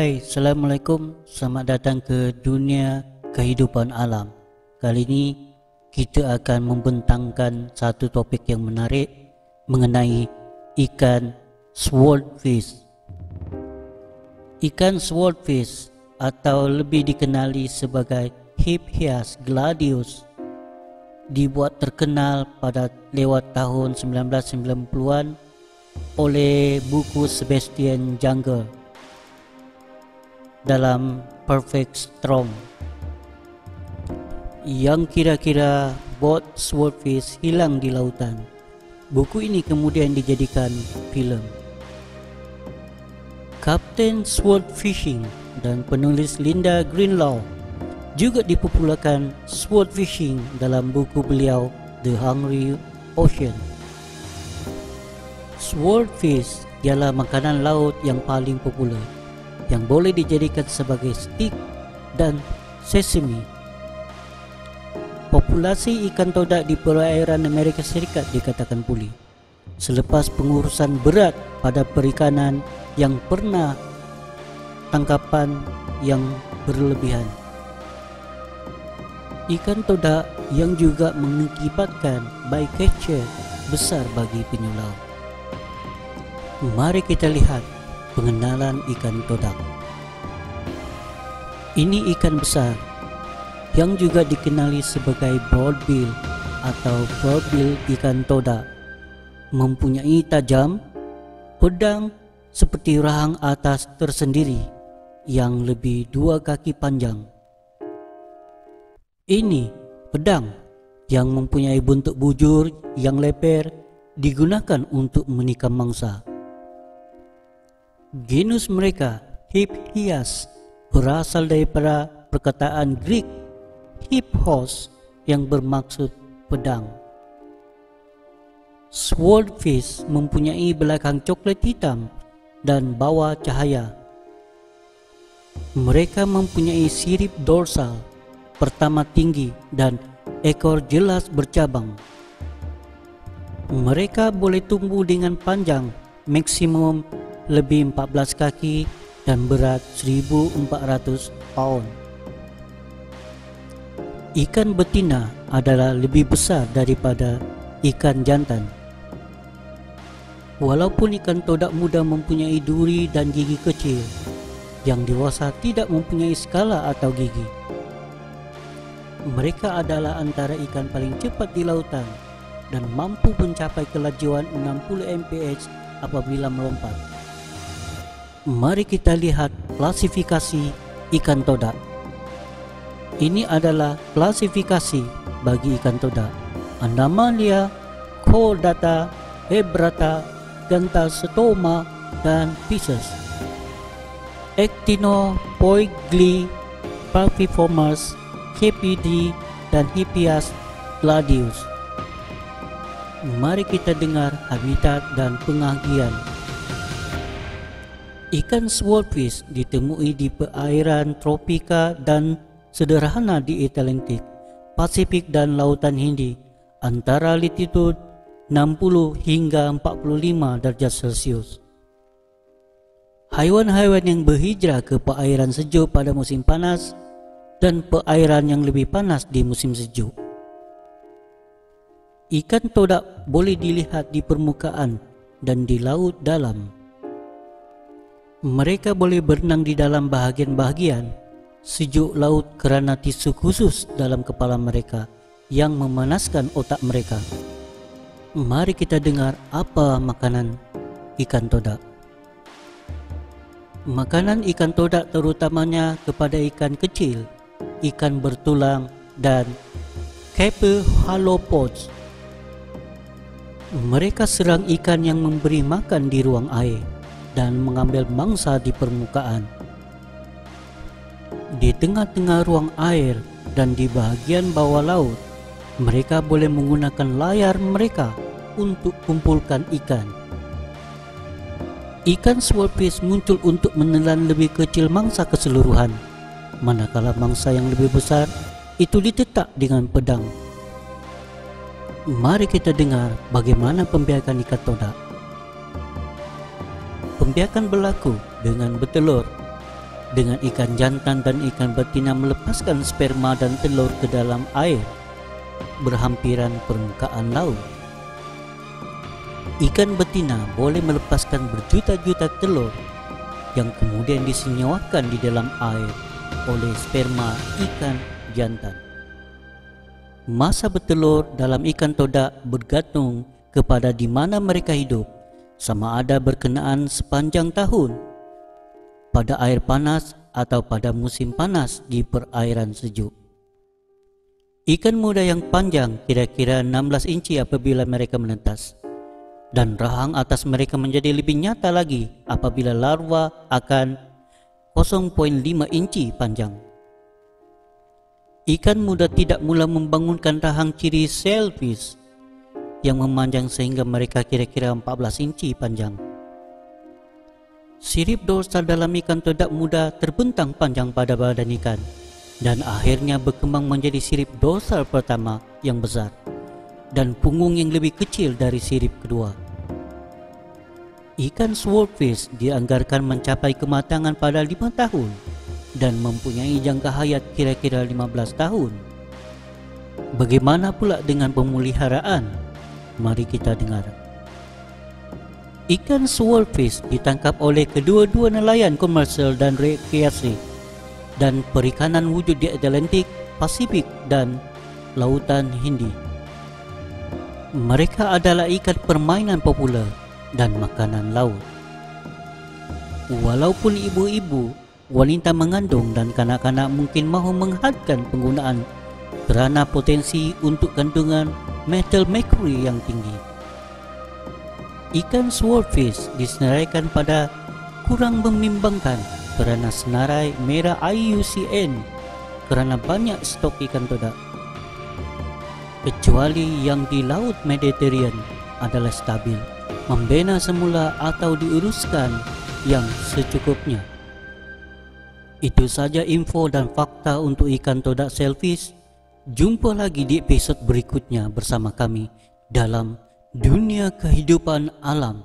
Assalamualaikum, selamat datang ke dunia kehidupan alam. Kali ini kita akan membentangkan satu topik yang menarik mengenai ikan swordfish. Ikan swordfish atau lebih dikenali sebagai Hippias gladius dibuat terkenal pada lewat tahun 1990-an oleh buku Sebastian Jungle dalam Perfect Storm yang kira-kira bot swordfish hilang di lautan. Buku ini kemudian dijadikan filem. Captain Sword Fishing dan penulis Linda Greenlaw juga dipopularkan sword fishing dalam buku beliau The Hungry Ocean. Swordfish ialah makanan laut yang paling popular yang boleh dijadikan sebagai stik dan sesame. Populasi ikan todak di perairan Amerika Serikat dikatakan pulih selepas pengurusan berat pada perikanan yang pernah tangkapan yang berlebihan. Ikan todak yang juga mengakibatkan bycatcher besar bagi penyulau. Mari kita lihat pengenalan ikan todak. Ini ikan besar yang juga dikenali sebagai broadbill atau broadbill ikan todak. Mempunyai tajam, pedang seperti rahang atas tersendiri yang lebih dua kaki panjang. Ini pedang yang mempunyai bentuk bujur yang leper digunakan untuk menikam mangsa. Genus mereka, Hippias, berasal daripada perkataan Greek Hippos yang bermaksud pedang. Swordfish mempunyai belakang coklat hitam dan bawah cahaya. Mereka mempunyai sirip dorsal pertama tinggi dan ekor jelas bercabang. Mereka boleh tumbuh dengan panjang maksimum lebih 14 kaki dan berat 1400 pound. Ikan betina adalah lebih besar daripada ikan jantan. Walaupun ikan todak muda mempunyai duri dan gigi kecil, yang dewasa tidak mempunyai skala atau gigi. Mereka adalah antara ikan paling cepat di lautan dan mampu mencapai kelajuan 60 mph apabila melompat. Mari kita lihat klasifikasi ikan todak. Ini adalah klasifikasi bagi ikan todak. Andamalia, Chordata, Hebrata, Gantastoma dan Pisces. Actino, Poigli, Palpiformes, KPD dan Hippias gladius. Mari kita dengar habitat dan pengagian Ikan swordfish ditemui di perairan tropika dan sederhana di Atlantik, Pasifik dan Lautan Hindi antara latitud 60 hingga 45 darjah Celcius. Haiwan-haiwan yang berhijrah ke perairan sejuk pada musim panas dan perairan yang lebih panas di musim sejuk. Ikan todak boleh dilihat di permukaan dan di laut dalam. Mereka boleh berenang di dalam bahagian-bahagian sejuk laut kerana tisu khusus dalam kepala mereka yang memanaskan otak mereka. Mari kita dengar apa makanan ikan todak. Makanan ikan todak terutamanya kepada ikan kecil, ikan bertulang dan cephalopods. Mereka serang ikan yang memberi makan di ruang air dan mengambil mangsa di permukaan. Di tengah-tengah ruang air dan di bahagian bawah laut, mereka boleh menggunakan layar mereka untuk kumpulkan ikan. Ikan swordfish muncul untuk menelan lebih kecil mangsa keseluruhan, manakala mangsa yang lebih besar itu ditetak dengan pedang. Mari kita dengar bagaimana pembiakan ikan todak pembiakan berlaku dengan bertelur. dengan ikan jantan dan ikan betina melepaskan sperma dan telur ke dalam air berhampiran permukaan laut. Ikan betina boleh melepaskan berjuta-juta telur yang kemudian disenyawakan di dalam air oleh sperma ikan jantan. Masa bertelur dalam ikan todak bergantung kepada di mana mereka hidup sama ada berkenaan sepanjang tahun pada air panas atau pada musim panas di perairan sejuk. Ikan muda yang panjang kira-kira 16 inci apabila mereka menetas dan rahang atas mereka menjadi lebih nyata lagi apabila larva akan 0.5 inci panjang. Ikan muda tidak mula membangunkan rahang ciri shellfish yang memanjang sehingga mereka kira-kira 14 inci panjang. Sirip dorsal dalam ikan todak muda terbentang panjang pada badan ikan dan akhirnya berkembang menjadi sirip dorsal pertama yang besar dan punggung yang lebih kecil dari sirip kedua. Ikan swordfish dianggarkan mencapai kematangan pada 5 tahun dan mempunyai jangka hayat kira-kira 15 tahun. Bagaimana pula dengan pemuliharaan? Mari kita dengar. Ikan swordfish ditangkap oleh kedua-dua nelayan komersial dan rekreasi dan perikanan wujud di Atlantik, Pasifik dan Lautan Hindi. Mereka adalah ikan permainan popular dan makanan laut. Walaupun ibu-ibu, wanita mengandung dan kanak-kanak mungkin mahu menghadkan penggunaan kerana potensi untuk kandungan metal mercury yang tinggi ikan swordfish disenaraikan pada kurang membimbangkan kerana senarai merah IUCN kerana banyak stok ikan todak. Kecuali yang di Laut Mediterranean adalah stabil, membina semula atau diuruskan yang secukupnya. Itu saja info dan fakta untuk ikan todak selfish. Jumpa lagi di episod berikutnya bersama kami dalam dunia kehidupan alam